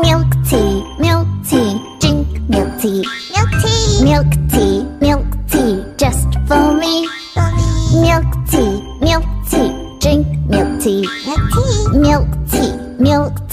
Milk tea, milk tea, drink milk tea. Milk tea, milk tea, milk tea, just for me. Me. Milk tea, milk tea, drink milk tea. Milk tea, milk tea, milk tea.